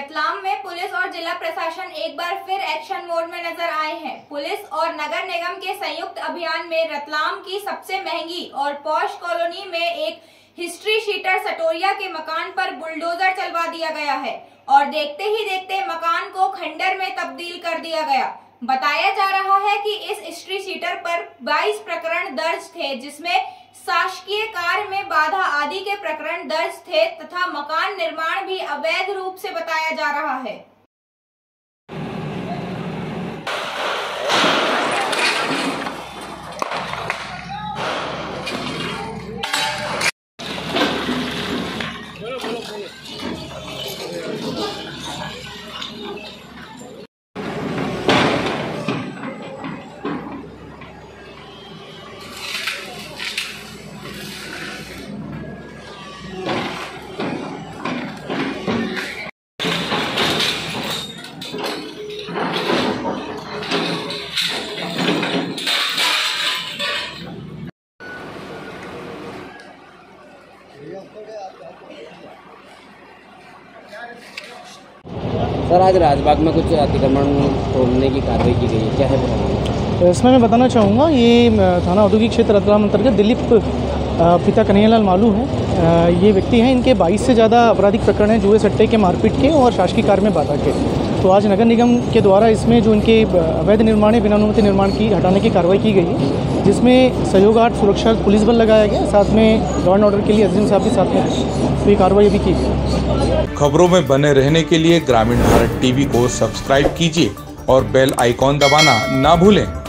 रतलाम में पुलिस और जिला प्रशासन एक बार फिर एक्शन मोड में नज़र आए हैं। पुलिस और नगर निगम के संयुक्त अभियान में रतलाम की सबसे महँगी और पौष कॉलोनी में एक हिस्ट्री शीटर सटोरिया के मकान पर बुलडोजर चलवा दिया गया है और देखते ही देखते मकान को खंडर में तब्दील कर दिया गया। बताया जा रहा है कि इस हिस्ट्री शीटर पर 22 प्रकरण दर्ज थे, जिसमें शासकीय कार्य में बाधा आदि के प्रकरण दर्ज थे तथा मकान निर्माण भी अवैध रूप से बताया जा रहा है। सर, आज राजबाग में कुछ अतिक्रमण तोड़ने की कार्रवाई की गई है। क्या है बताना इसमें मैं बताना चाहूँगा, ये थाना औद्योगिक क्षेत्र रतलाम अंतर्गत दिलीप पिता कन्हैयालाल मालू हैं। ये व्यक्ति हैं। इनके 22 से ज़्यादा आपराधिक प्रकरण हैं, जुए सट्टे के मारपीट के और शासकीय कार्य में बाधा के। तो आज नगर निगम के द्वारा इसमें जो इनके अवैध निर्माण है बिना अनुमति निर्माण की हटाने की कार्रवाई की गई है जिसमें सहयोगार्थ सुरक्षा पुलिस बल लगाया गया, साथ में लॉ एंड ऑर्डर के लिए एस साहब भी साथ में। तो ये कार्रवाई भी की गई खबरों में बने रहने के लिए ग्रामीण भारत टीवी को सब्सक्राइब कीजिए और बेल आइकॉन दबाना ना भूलें